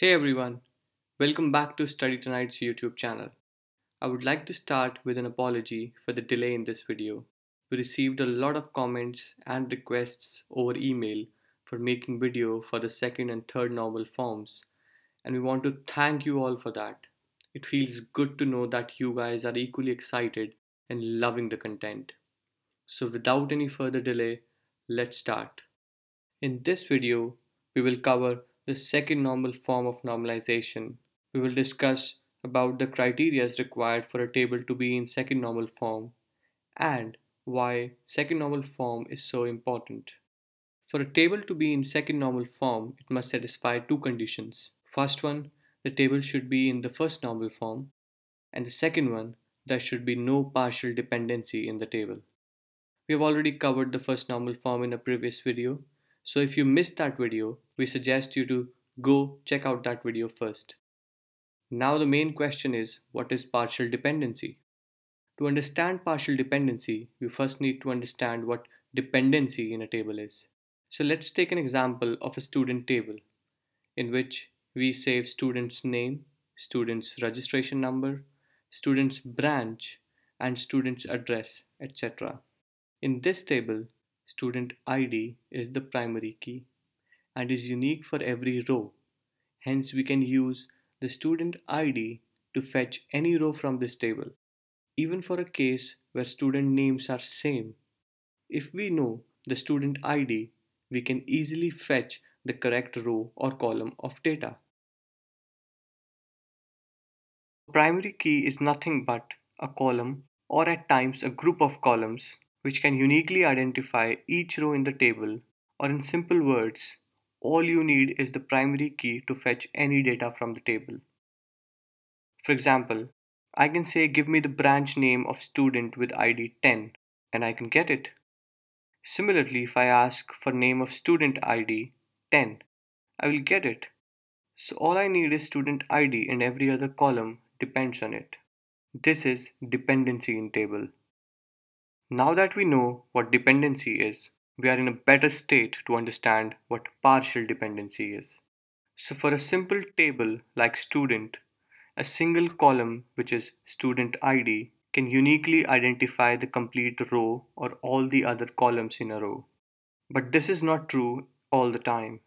Hey everyone, welcome back to Study Tonight's YouTube channel. I would like to start with an apology for the delay in this video. We received a lot of comments and requests over email for making video for the second and third normal forms and we want to thank you all for that. It feels good to know that you guys are equally excited and loving the content. So without any further delay, let's start. In this video, we will cover the second normal form of normalization. We will discuss about the criteria required for a table to be in second normal form and why second normal form is so important. For a table to be in second normal form, it must satisfy two conditions. First one, the table should be in the first normal form and the second one, there should be no partial dependency in the table. We have already covered the first normal form in a previous video, so if you missed that video, we suggest you to go check out that video first. Now the main question is, what is partial dependency? To understand partial dependency, we first need to understand what dependency in a table is. So let's take an example of a student table in which we save student's name, student's registration number, student's branch, and student's address, etc. In this table, student ID is the primary key and is unique for every row. Hence, we can use the student ID to fetch any row from this table, even for a case where student names are same. If we know the student ID, we can easily fetch the correct row or column of data. Primary key is nothing but a column or at times a group of columns which can uniquely identify each row in the table or in simple words all you need is the primary key to fetch any data from the table. For example, I can say give me the branch name of student with ID 10 and I can get it. Similarly, if I ask for name of student ID 10, I will get it. So all I need is student ID and every other column depends on it. This is dependency in table. Now that we know what dependency is, we are in a better state to understand what partial dependency is. So for a simple table like student, a single column which is student ID can uniquely identify the complete row or all the other columns in a row. But this is not true all the time.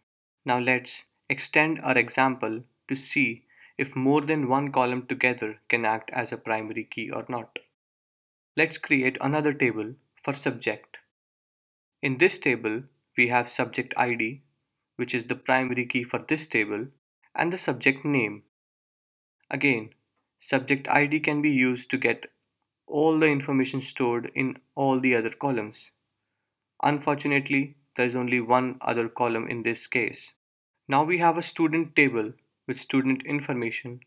Now let's extend our example to see if more than one column together can act as a primary key or not. Let's create another table for subject. In this table, we have subject ID, which is the primary key for this table, and the subject name. Again, subject ID can be used to get all the information stored in all the other columns. Unfortunately, there is only one other column in this case. Now we have a student table with student information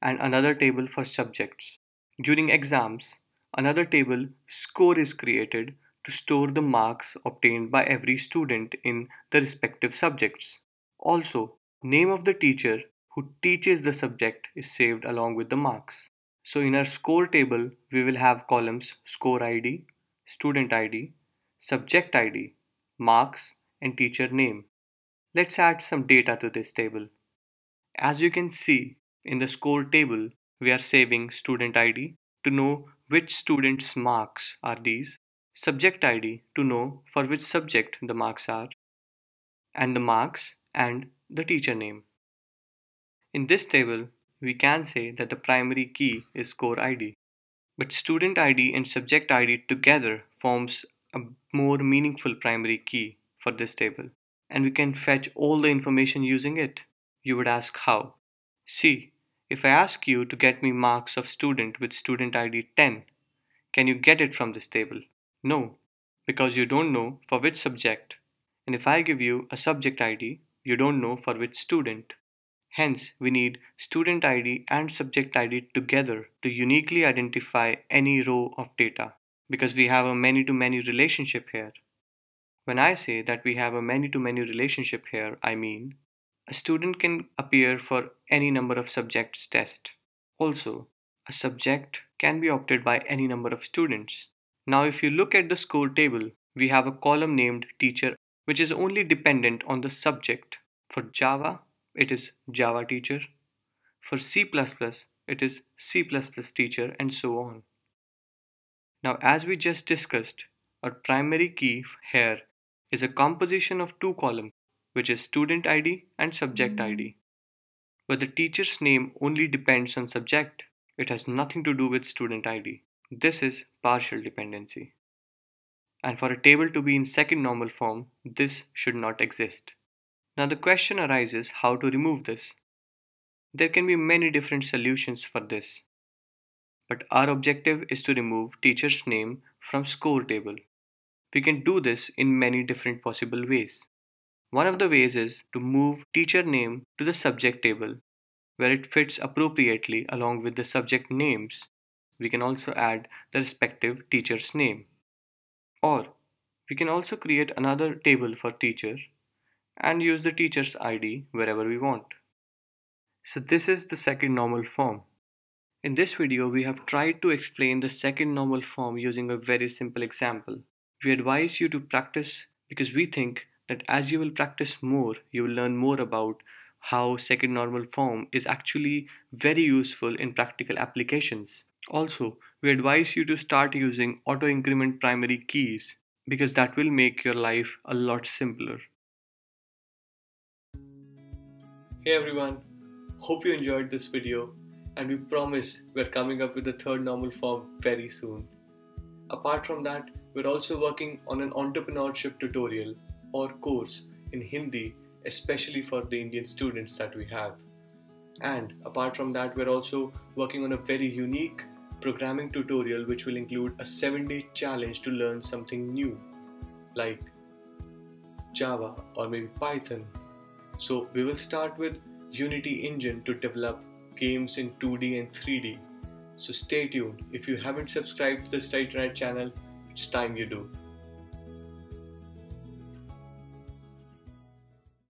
and another table for subjects. During exams, another table score is created to store the marks obtained by every student in the respective subjects. Also, name of the teacher who teaches the subject is saved along with the marks. So in our score table, we will have columns score ID, student ID, subject ID, marks, and teacher name. Let's add some data to this table. As you can see in the score table, we are saving student ID to know which student's marks are these subject ID to know for which subject the marks are, and the marks and the teacher name. In this table, we can say that the primary key is score ID, but student ID and subject ID together forms a more meaningful primary key for this table, and we can fetch all the information using it. You would ask how? See, if I ask you to get me marks of student with student ID 10, can you get it from this table? No, because you don't know for which subject. And if I give you a subject ID, you don't know for which student. Hence, we need student ID and subject ID together to uniquely identify any row of data because we have a many-to-many relationship here. When I say that we have a many-to-many relationship here, I mean a student can appear for any number of subjects test. Also, a subject can be opted by any number of students. Now if you look at the score table, we have a column named teacher which is only dependent on the subject. For Java, it is Java teacher. For C++, it is C++ teacher and so on. Now as we just discussed, our primary key here is a composition of two columns which is student ID and subject hmm. ID. But the teacher's name only depends on subject. It has nothing to do with student ID. This is partial dependency. And for a table to be in second normal form, this should not exist. Now the question arises how to remove this. There can be many different solutions for this. But our objective is to remove teacher's name from score table. We can do this in many different possible ways. One of the ways is to move teacher name to the subject table where it fits appropriately along with the subject names. We can also add the respective teacher's name. Or we can also create another table for teacher and use the teacher's ID wherever we want. So this is the second normal form. In this video, we have tried to explain the second normal form using a very simple example. We advise you to practice because we think that as you will practice more, you will learn more about how second normal form is actually very useful in practical applications. Also, we advise you to start using auto increment primary keys because that will make your life a lot simpler. Hey everyone, hope you enjoyed this video and we promise we're coming up with the third normal form very soon. Apart from that, we're also working on an entrepreneurship tutorial or course in Hindi, especially for the Indian students that we have. And apart from that, we're also working on a very unique programming tutorial which will include a 7 day challenge to learn something new, like Java or maybe Python. So, we will start with Unity Engine to develop games in 2D and 3D. So, stay tuned. If you haven't subscribed to the Study Tonight channel, it's time you do.